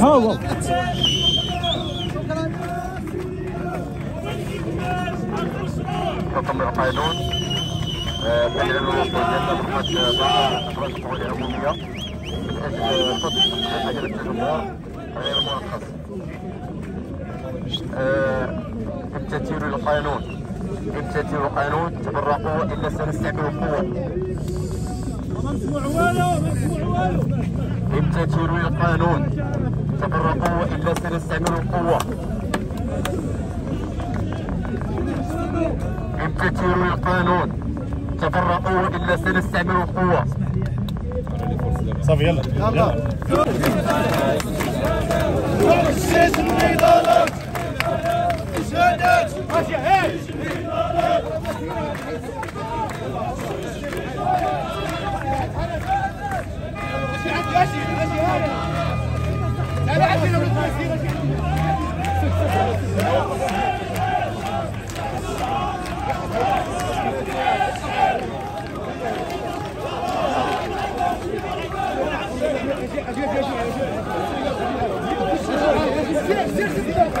ها هو رقم القانون تدعو الوصول ديالنا بخدمة بعض أفراد القوى العمومية من أجل فضل عجلة الجمهور غير مرخص امتثلوا القانون امتثلوا القانون تفرقوا إلا سنستعمل القوة امتثلوا القانون تفرقوا إلا سنستعمل القوة. امتثلوا القانون تفرقوا إلا سنستعمل القوة. صافي يلا. يلا.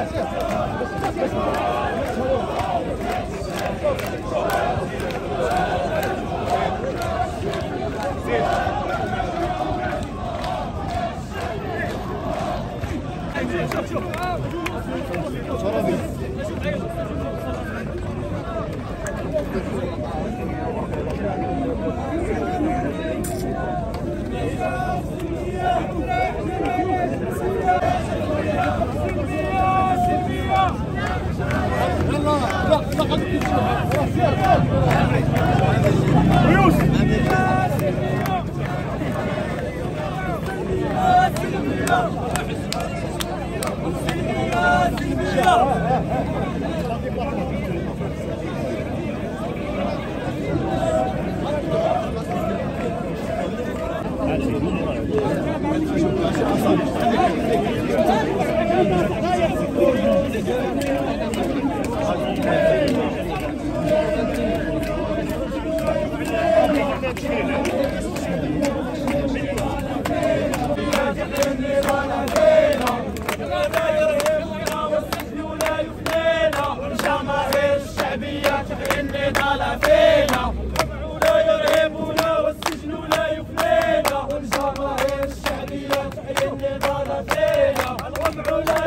Yes, yes. والجماهير تبغي النضال فينا الوضع لا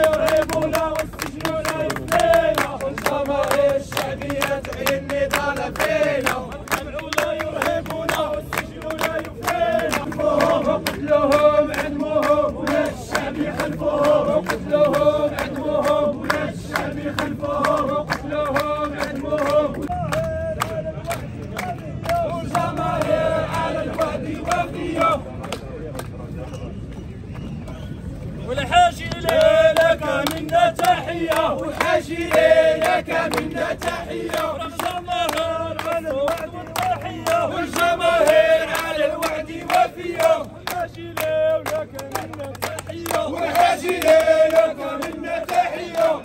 تحية والحاشي لك منا تحية والجماهير على الوعد وفية والجماهير على الوعد وفية والحاشي لك منا تحية والحاشي لك منا تحية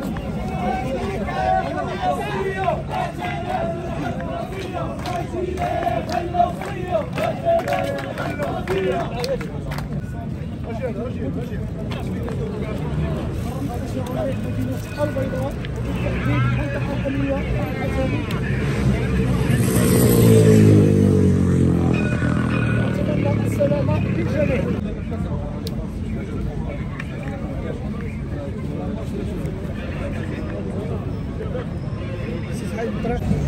Thank. البيضاء وبالتأكيد منطقة قومية أتمنى السلامة للجميع حي الطريق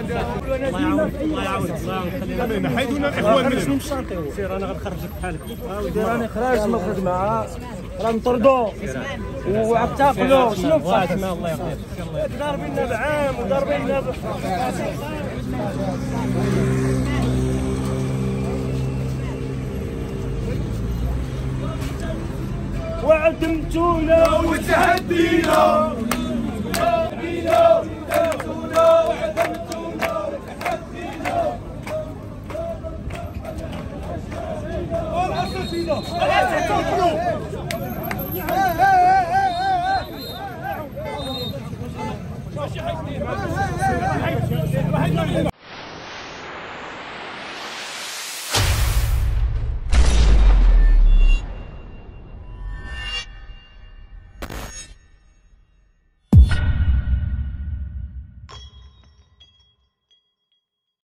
الله يعاونك نحيدونا الاخوان من هنا سير أنا غنخرجك بحالك راني تاكلوا شنو الله يسمع الله يغفر ضاربيننا بعام وضاربيننا ب... وعدمتونا وتهدينا.